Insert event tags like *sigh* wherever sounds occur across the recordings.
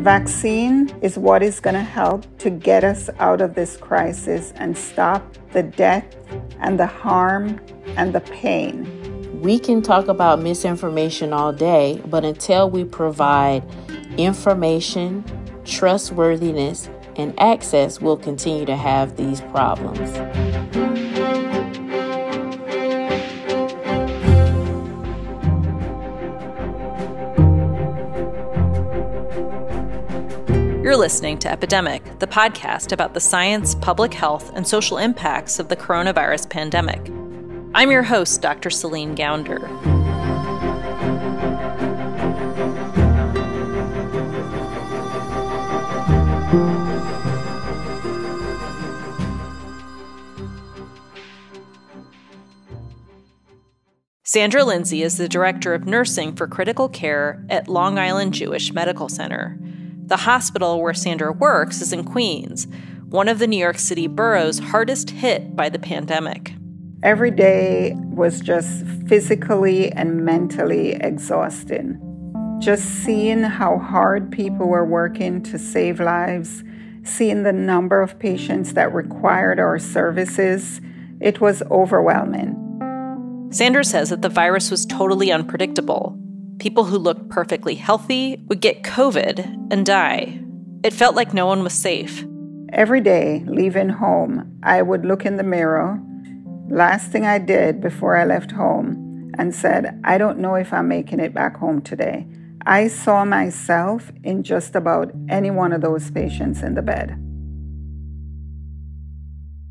vaccine is what is going to help to get us out of this crisis and stop the death and the harm and the pain. We can talk about misinformation all day, but until we provide information, trustworthiness, and access, we'll continue to have these problems. Listening to Epidemic, the podcast about the science, public health, and social impacts of the coronavirus pandemic. I'm your host, Dr. Celine Gounder. Sandra Lindsay is the Director of Nursing for Critical Care at Long Island Jewish Medical Center. The hospital where Sandra works is in Queens, one of the New York City boroughs hardest hit by the pandemic. Every day was just physically and mentally exhausting. Just seeing how hard people were working to save lives, seeing the number of patients that required our services, it was overwhelming. Sandra says that the virus was totally unpredictable people who looked perfectly healthy would get COVID and die. It felt like no one was safe. Every day, leaving home, I would look in the mirror. Last thing I did before I left home and said, I don't know if I'm making it back home today. I saw myself in just about any one of those patients in the bed.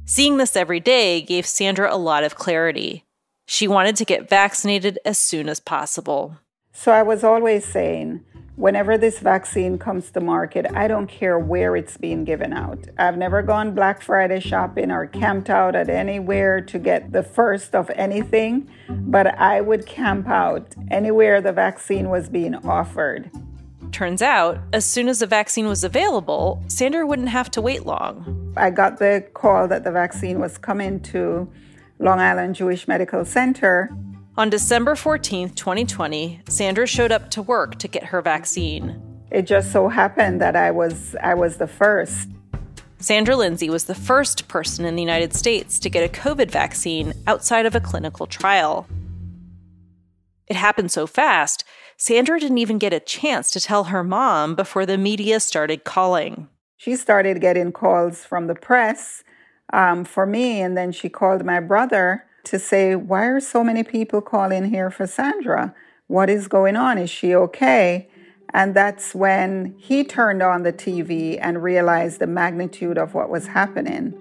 Seeing this every day gave Sandra a lot of clarity. She wanted to get vaccinated as soon as possible. So I was always saying, whenever this vaccine comes to market, I don't care where it's being given out. I've never gone Black Friday shopping or camped out at anywhere to get the first of anything, but I would camp out anywhere the vaccine was being offered. Turns out, as soon as the vaccine was available, Sandra wouldn't have to wait long. I got the call that the vaccine was coming to Long Island Jewish Medical Center. On December 14, 2020, Sandra showed up to work to get her vaccine. It just so happened that I was I was the first. Sandra Lindsay was the first person in the United States to get a COVID vaccine outside of a clinical trial. It happened so fast, Sandra didn't even get a chance to tell her mom before the media started calling. She started getting calls from the press um, for me, and then she called my brother to say, why are so many people calling here for Sandra? What is going on? Is she okay? And that's when he turned on the TV and realized the magnitude of what was happening.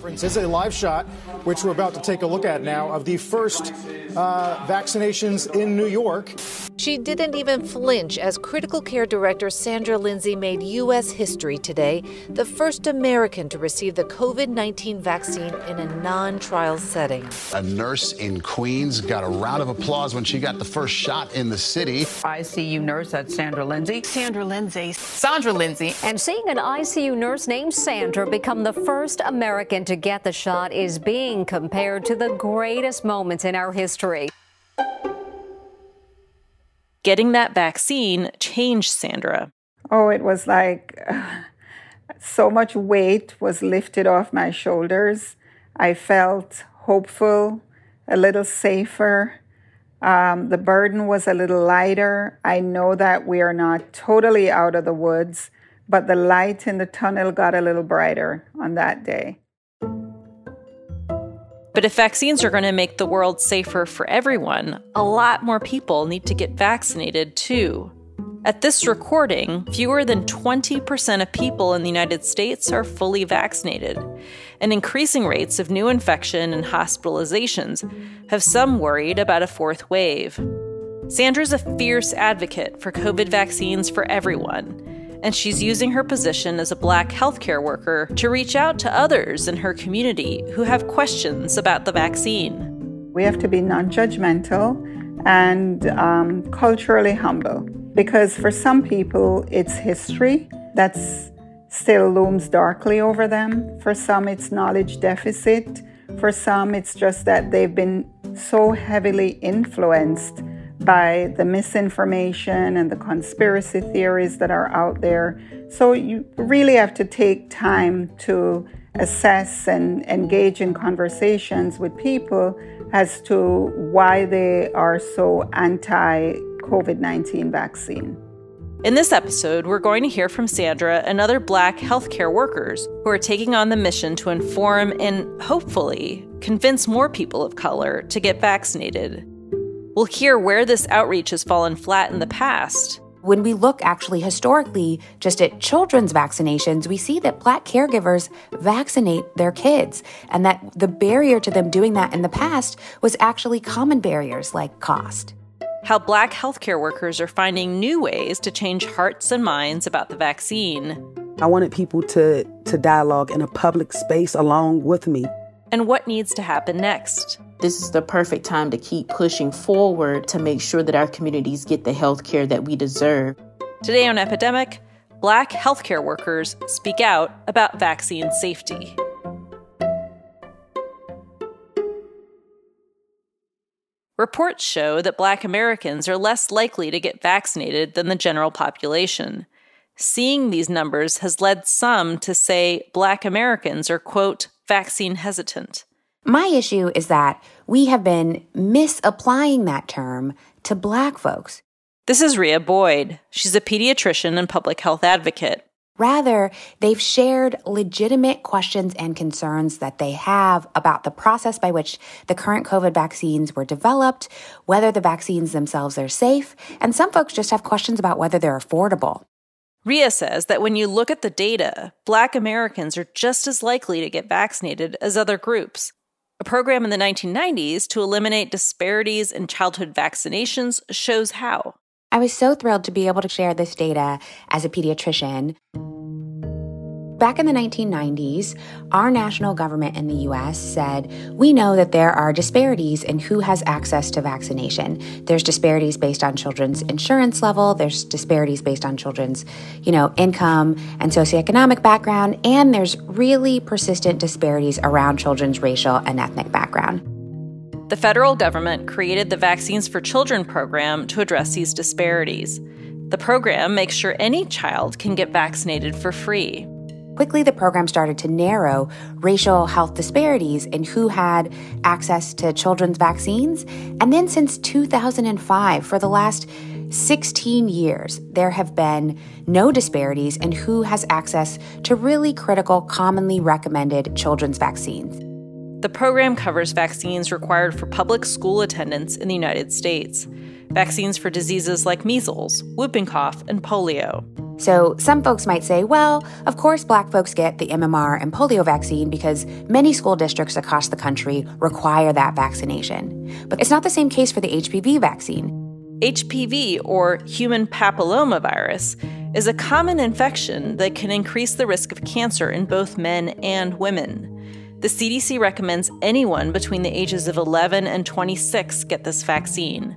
Conference is a live shot, which we're about to take a look at now, of the first uh, vaccinations in New York. She didn't even flinch as critical care director Sandra Lindsay made U.S. history today, the first American to receive the COVID 19 vaccine in a non trial setting. A nurse in Queens got a round of applause when she got the first shot in the city. ICU nurse, that's Sandra Lindsay. Sandra Lindsay. Sandra Lindsay. And seeing an ICU nurse named Sandra become the first American to get the shot is being compared to the greatest moments in our history. Getting that vaccine changed Sandra. Oh, it was like uh, *sighs* so much weight was lifted off my shoulders. I felt hopeful, a little safer. Um, the burden was a little lighter. I know that we are not totally out of the woods, but the light in the tunnel got a little brighter on that day. But if vaccines are going to make the world safer for everyone, a lot more people need to get vaccinated too. At this recording, fewer than 20% of people in the United States are fully vaccinated, and increasing rates of new infection and hospitalizations have some worried about a fourth wave. Sandra's a fierce advocate for COVID vaccines for everyone and she's using her position as a black healthcare worker to reach out to others in her community who have questions about the vaccine. We have to be non judgmental and um, culturally humble because for some people it's history that's still looms darkly over them. For some, it's knowledge deficit. For some, it's just that they've been so heavily influenced by the misinformation and the conspiracy theories that are out there. So you really have to take time to assess and engage in conversations with people as to why they are so anti COVID 19 vaccine. In this episode, we're going to hear from Sandra and other Black healthcare workers who are taking on the mission to inform and hopefully convince more people of color to get vaccinated. We'll hear where this outreach has fallen flat in the past. When we look actually historically just at children's vaccinations, we see that black caregivers vaccinate their kids and that the barrier to them doing that in the past was actually common barriers like cost how black healthcare workers are finding new ways to change hearts and minds about the vaccine. I wanted people to, to dialogue in a public space along with me. And what needs to happen next? This is the perfect time to keep pushing forward to make sure that our communities get the health care that we deserve. Today on Epidemic, black healthcare workers speak out about vaccine safety. Reports show that black Americans are less likely to get vaccinated than the general population. Seeing these numbers has led some to say black Americans are, quote, vaccine hesitant. My issue is that we have been misapplying that term to black folks. This is Rhea Boyd. She's a pediatrician and public health advocate. Rather, they've shared legitimate questions and concerns that they have about the process by which the current COVID vaccines were developed, whether the vaccines themselves are safe, and some folks just have questions about whether they're affordable. Rhea says that when you look at the data, Black Americans are just as likely to get vaccinated as other groups. A program in the 1990s to eliminate disparities in childhood vaccinations shows how. I was so thrilled to be able to share this data as a pediatrician. Back in the 1990s, our national government in the US said, We know that there are disparities in who has access to vaccination. There's disparities based on children's insurance level, there's disparities based on children's, you know, income and socioeconomic background, and there's really persistent disparities around children's racial and ethnic background. The federal government created the Vaccines for Children program to address these disparities. The program makes sure any child can get vaccinated for free. Quickly, the program started to narrow racial health disparities in who had access to children's vaccines. And then, since 2005, for the last 16 years, there have been no disparities in who has access to really critical, commonly recommended children's vaccines. The program covers vaccines required for public school attendance in the United States, vaccines for diseases like measles, whooping cough, and polio. So, some folks might say, well, of course, black folks get the MMR and polio vaccine because many school districts across the country require that vaccination. But it's not the same case for the HPV vaccine. HPV, or human papillomavirus, is a common infection that can increase the risk of cancer in both men and women. The CDC recommends anyone between the ages of 11 and 26 get this vaccine.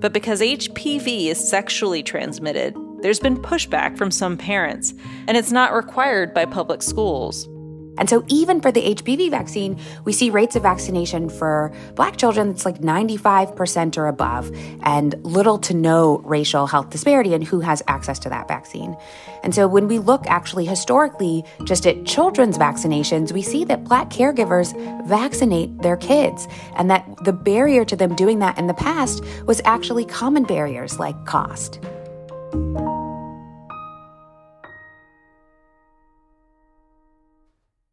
But because HPV is sexually transmitted, there's been pushback from some parents, and it's not required by public schools. And so, even for the HPV vaccine, we see rates of vaccination for Black children that's like 95% or above, and little to no racial health disparity in who has access to that vaccine. And so, when we look actually historically just at children's vaccinations, we see that Black caregivers vaccinate their kids, and that the barrier to them doing that in the past was actually common barriers like cost.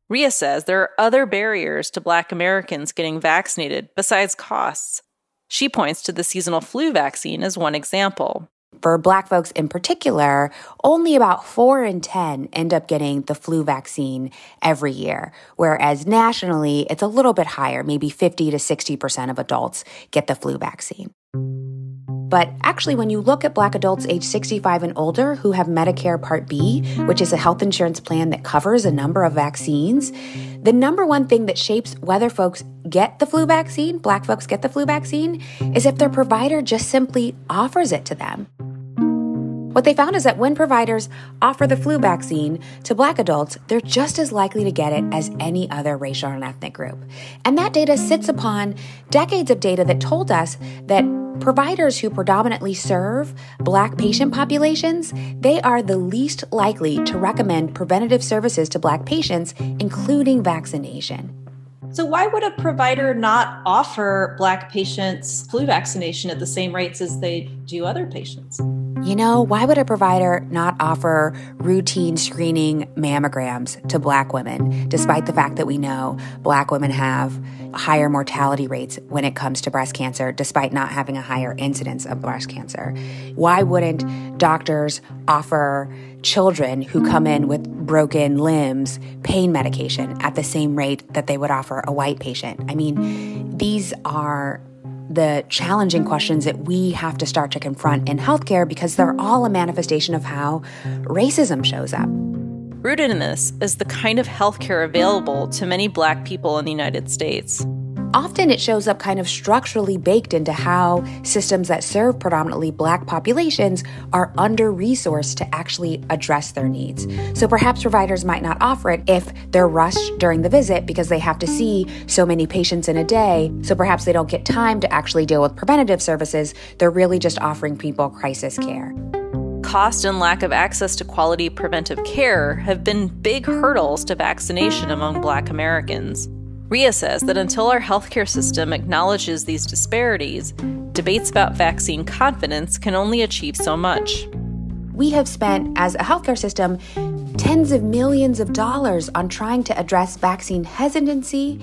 Rhea says there are other barriers to Black Americans getting vaccinated besides costs. She points to the seasonal flu vaccine as one example. For Black folks in particular, only about 4 in 10 end up getting the flu vaccine every year, whereas nationally, it's a little bit higher, maybe 50 to 60% of adults get the flu vaccine. But actually, when you look at Black adults age 65 and older who have Medicare Part B, which is a health insurance plan that covers a number of vaccines, the number one thing that shapes whether folks get the flu vaccine, Black folks get the flu vaccine, is if their provider just simply offers it to them. What they found is that when providers offer the flu vaccine to black adults, they're just as likely to get it as any other racial and ethnic group. And that data sits upon decades of data that told us that providers who predominantly serve black patient populations, they are the least likely to recommend preventative services to black patients, including vaccination. So, why would a provider not offer Black patients flu vaccination at the same rates as they do other patients? You know, why would a provider not offer routine screening mammograms to Black women, despite the fact that we know Black women have higher mortality rates when it comes to breast cancer, despite not having a higher incidence of breast cancer? Why wouldn't doctors offer children who come in with broken limbs pain medication at the same rate that they would offer a white patient. I mean, these are the challenging questions that we have to start to confront in healthcare because they're all a manifestation of how racism shows up. Rooted in this is the kind of healthcare available to many black people in the United States often it shows up kind of structurally baked into how systems that serve predominantly black populations are under resourced to actually address their needs. So perhaps providers might not offer it if they're rushed during the visit because they have to see so many patients in a day. So perhaps they don't get time to actually deal with preventative services. They're really just offering people crisis care cost and lack of access to quality preventive care have been big hurdles to vaccination among black Americans. Rhea says that until our healthcare system acknowledges these disparities, debates about vaccine confidence can only achieve so much. We have spent, as a healthcare system, tens of millions of dollars on trying to address vaccine hesitancy,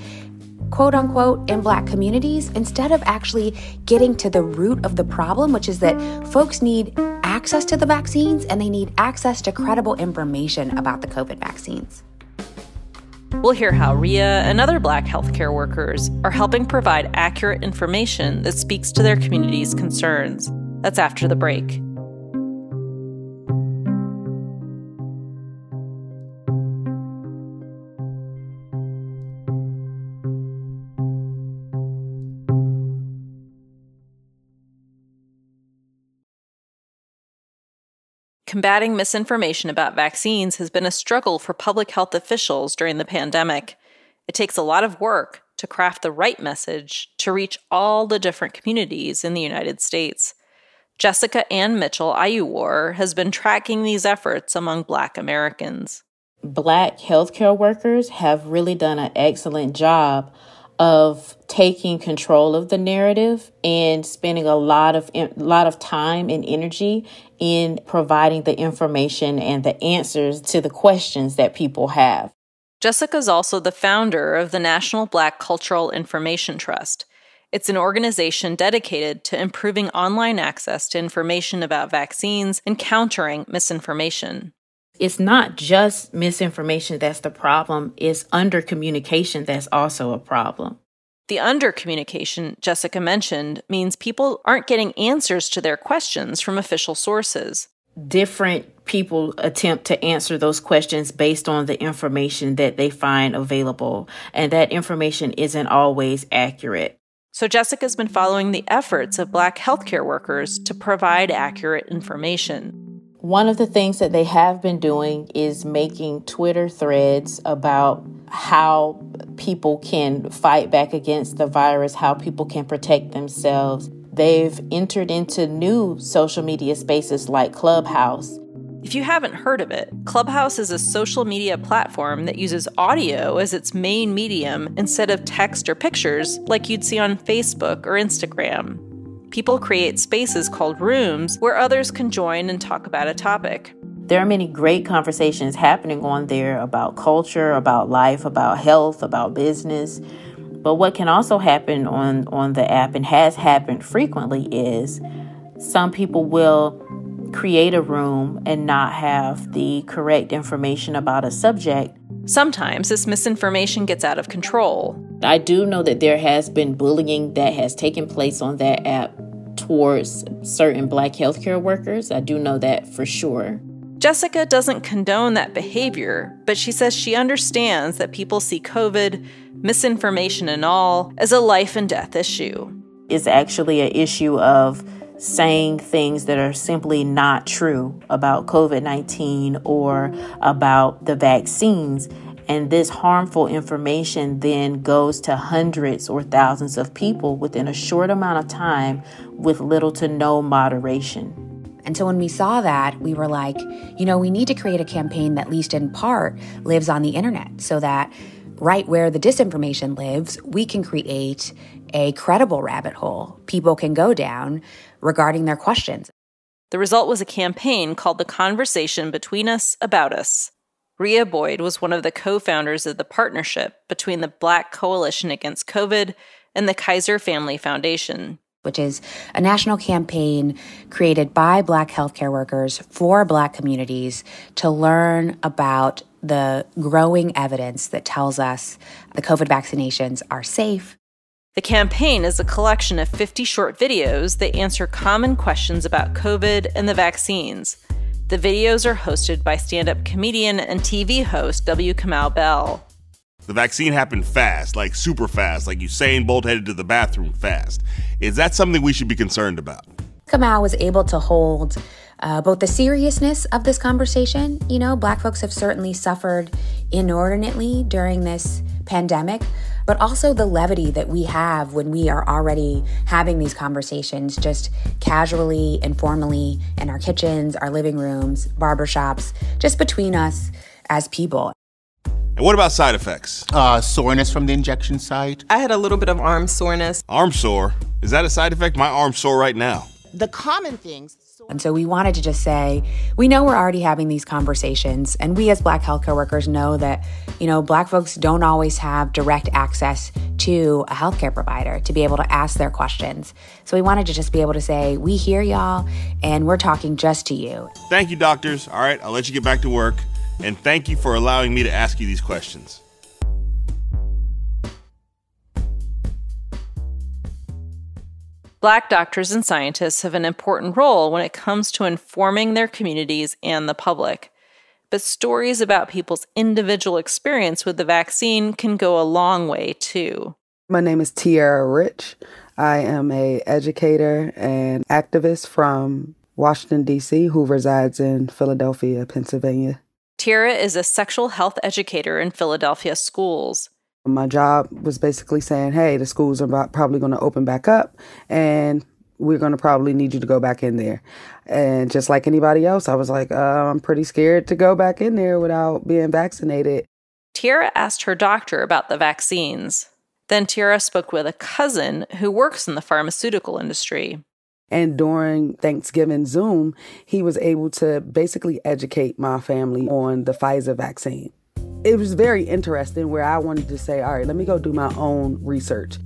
quote unquote, in black communities, instead of actually getting to the root of the problem, which is that folks need access to the vaccines and they need access to credible information about the COVID vaccines. We'll hear how Rhea and other Black healthcare workers are helping provide accurate information that speaks to their community's concerns. That's after the break. Combating misinformation about vaccines has been a struggle for public health officials during the pandemic. It takes a lot of work to craft the right message to reach all the different communities in the United States. Jessica Anne Mitchell Aiwuyor has been tracking these efforts among Black Americans. Black healthcare workers have really done an excellent job of taking control of the narrative and spending a lot of a lot of time and energy in providing the information and the answers to the questions that people have. Jessica is also the founder of the National Black Cultural Information Trust. It's an organization dedicated to improving online access to information about vaccines and countering misinformation it's not just misinformation that's the problem, it's under communication that's also a problem. The under communication Jessica mentioned means people aren't getting answers to their questions from official sources. Different people attempt to answer those questions based on the information that they find available, and that information isn't always accurate. So, Jessica's been following the efforts of Black healthcare workers to provide accurate information. One of the things that they have been doing is making Twitter threads about how people can fight back against the virus, how people can protect themselves. They've entered into new social media spaces like Clubhouse. If you haven't heard of it, Clubhouse is a social media platform that uses audio as its main medium instead of text or pictures like you'd see on Facebook or Instagram people create spaces called rooms where others can join and talk about a topic. There are many great conversations happening on there about culture, about life, about health, about business. But what can also happen on, on the app and has happened frequently is some people will create a room and not have the correct information about a subject. Sometimes this misinformation gets out of control. I do know that there has been bullying that has taken place on that app towards certain black healthcare workers. I do know that for sure. Jessica doesn't condone that behavior, but she says she understands that people see COVID, misinformation, and all as a life and death issue. It's actually an issue of saying things that are simply not true about COVID 19 or about the vaccines. And this harmful information then goes to hundreds or thousands of people within a short amount of time with little to no moderation. And so when we saw that, we were like, you know, we need to create a campaign that, at least in part, lives on the internet so that right where the disinformation lives, we can create a credible rabbit hole people can go down regarding their questions. The result was a campaign called The Conversation Between Us About Us. Rhea Boyd was one of the co founders of the partnership between the Black Coalition Against COVID and the Kaiser Family Foundation. Which is a national campaign created by Black healthcare workers for Black communities to learn about the growing evidence that tells us the COVID vaccinations are safe. The campaign is a collection of 50 short videos that answer common questions about COVID and the vaccines. The videos are hosted by stand up comedian and TV host W. Kamau Bell. The vaccine happened fast, like super fast, like Usain Bolt headed to the bathroom fast. Is that something we should be concerned about? Kamau was able to hold uh, both the seriousness of this conversation. You know, Black folks have certainly suffered inordinately during this pandemic, but also the levity that we have when we are already having these conversations just casually, informally in our kitchens, our living rooms, barbershops, just between us as people. And what about side effects? Uh, soreness from the injection site. I had a little bit of arm soreness. Arm sore? Is that a side effect? My arm's sore right now. The common things. And so we wanted to just say, we know we're already having these conversations, and we as Black healthcare workers know that, you know, Black folks don't always have direct access to a healthcare provider to be able to ask their questions. So we wanted to just be able to say, we hear y'all, and we're talking just to you. Thank you, doctors. All right, I'll let you get back to work. And thank you for allowing me to ask you these questions. Black doctors and scientists have an important role when it comes to informing their communities and the public. But stories about people's individual experience with the vaccine can go a long way too. My name is Tierra Rich. I am a educator and activist from Washington D.C. who resides in Philadelphia, Pennsylvania. Tierra is a sexual health educator in Philadelphia schools. My job was basically saying, hey, the schools are probably going to open back up and we're going to probably need you to go back in there. And just like anybody else, I was like, uh, I'm pretty scared to go back in there without being vaccinated. Tierra asked her doctor about the vaccines. Then Tierra spoke with a cousin who works in the pharmaceutical industry. And during Thanksgiving Zoom, he was able to basically educate my family on the Pfizer vaccine it was very interesting where I wanted to say, all right, let me go do my own research.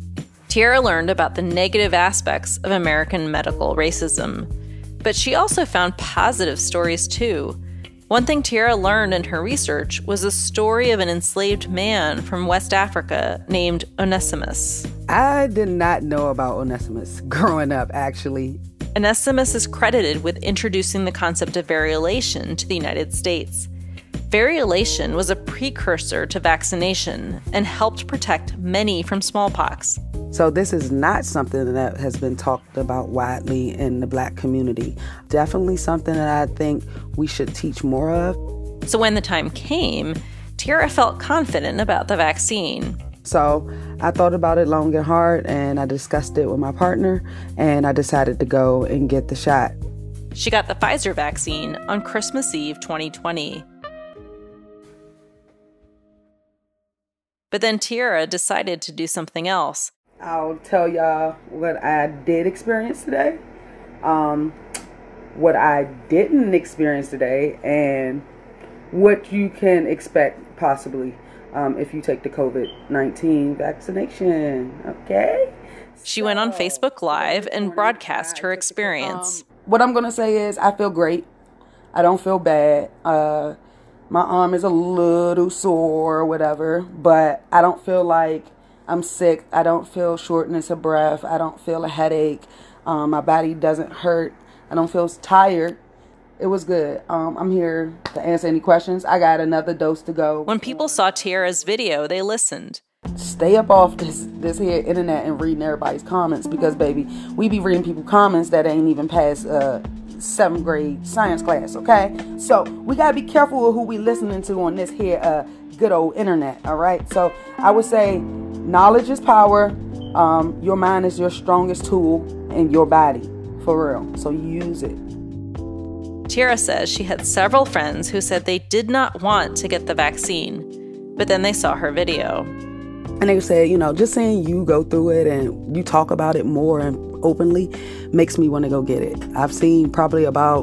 Tierra learned about the negative aspects of American medical racism, but she also found positive stories too. One thing Tierra learned in her research was a story of an enslaved man from West Africa named Onesimus. I did not know about Onesimus *laughs* growing up, actually. Onesimus is credited with introducing the concept of variolation to the United States. Variolation was a precursor to vaccination and helped protect many from smallpox. So, this is not something that has been talked about widely in the black community. Definitely something that I think we should teach more of. So, when the time came, Tierra felt confident about the vaccine. So, I thought about it long and hard, and I discussed it with my partner, and I decided to go and get the shot. She got the Pfizer vaccine on Christmas Eve 2020. But then Tierra decided to do something else. I'll tell y'all what I did experience today, um, what I didn't experience today, and what you can expect possibly um, if you take the COVID 19 vaccination. Okay? She went on Facebook Live and broadcast her experience. Um, what I'm going to say is, I feel great. I don't feel bad. Uh, my arm is a little sore or whatever, but I don't feel like I'm sick. I don't feel shortness of breath. I don't feel a headache. Um, my body doesn't hurt. I don't feel tired. It was good. Um, I'm here to answer any questions. I got another dose to go. When people saw Tierra's video, they listened. stay up off this this here internet and reading everybody's comments because baby, we be reading people comments that ain't even past uh seventh grade science class, okay? So we gotta be careful with who we listening to on this here uh good old internet, all right? So I would say knowledge is power. Um, your mind is your strongest tool in your body, for real. So use it. Tierra says she had several friends who said they did not want to get the vaccine, but then they saw her video. And they said, you know, just seeing you go through it and you talk about it more and openly makes me want to go get it. I've seen probably about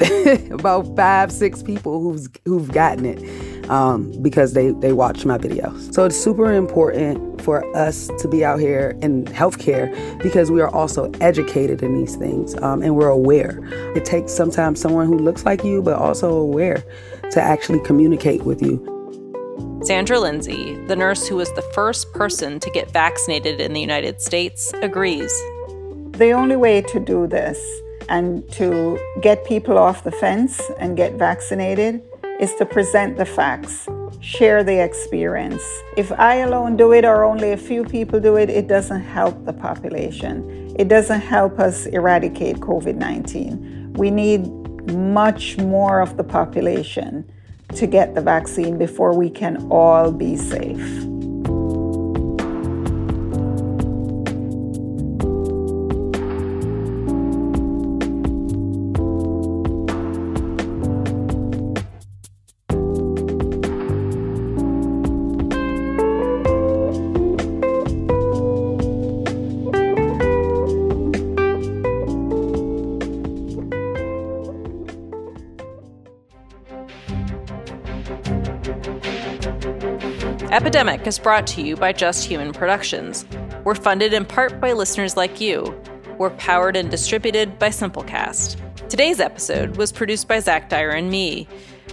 *laughs* about five, six people who's who've gotten it um, because they they watch my videos. So it's super important for us to be out here in healthcare because we are also educated in these things um, and we're aware. It takes sometimes someone who looks like you but also aware to actually communicate with you. Sandra Lindsay, the nurse who was the first person to get vaccinated in the United States, agrees. The only way to do this and to get people off the fence and get vaccinated is to present the facts, share the experience. If I alone do it or only a few people do it, it doesn't help the population. It doesn't help us eradicate COVID 19. We need much more of the population to get the vaccine before we can all be safe. Epidemic is brought to you by Just Human Productions. We're funded in part by listeners like you. We're powered and distributed by Simplecast. Today's episode was produced by Zach Dyer and me.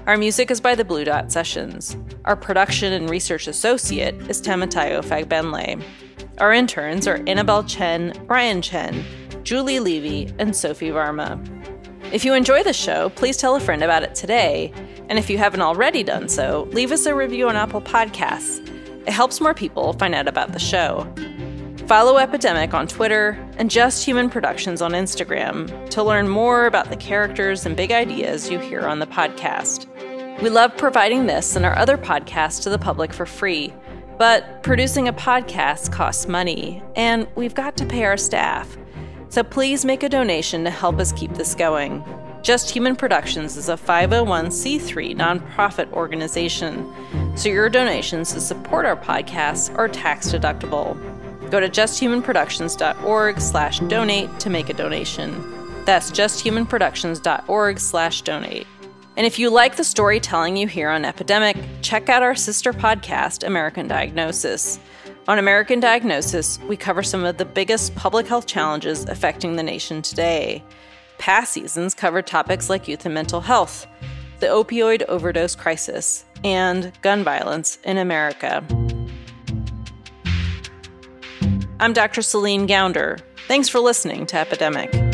Our music is by the Blue Dot Sessions. Our production and research associate is Tematayo Fagbenle. Our interns are Annabelle Chen, Brian Chen, Julie Levy, and Sophie Varma. If you enjoy the show, please tell a friend about it today and if you haven't already done so, leave us a review on Apple Podcasts. It helps more people find out about the show. Follow Epidemic on Twitter and Just Human Productions on Instagram to learn more about the characters and big ideas you hear on the podcast. We love providing this and our other podcasts to the public for free, but producing a podcast costs money, and we've got to pay our staff. So please make a donation to help us keep this going. Just Human Productions is a 501c3 nonprofit organization, so your donations to support our podcasts are tax deductible. Go to justhumanproductions.org/donate to make a donation. That's justhumanproductions.org/donate. And if you like the storytelling you hear on Epidemic, check out our sister podcast, American Diagnosis. On American Diagnosis, we cover some of the biggest public health challenges affecting the nation today. Past seasons covered topics like youth and mental health, the opioid overdose crisis, and gun violence in America. I'm Dr. Celine Gounder. Thanks for listening to Epidemic.